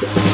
Bye.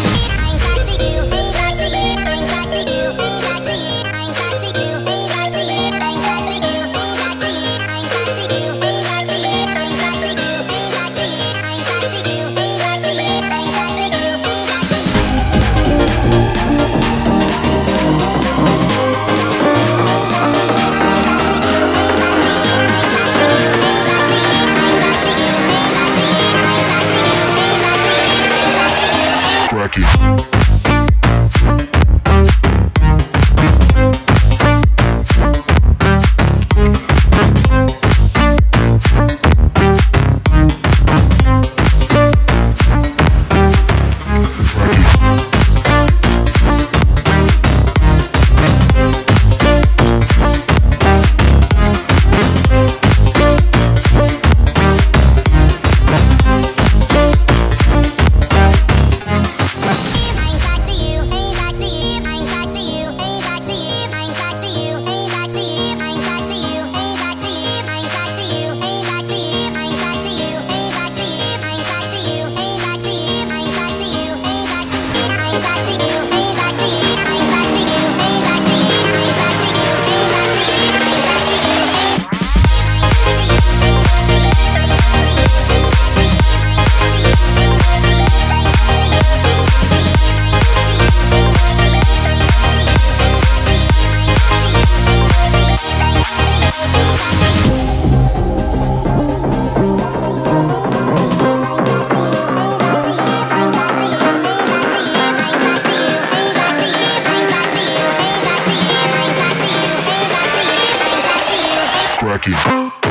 aqui.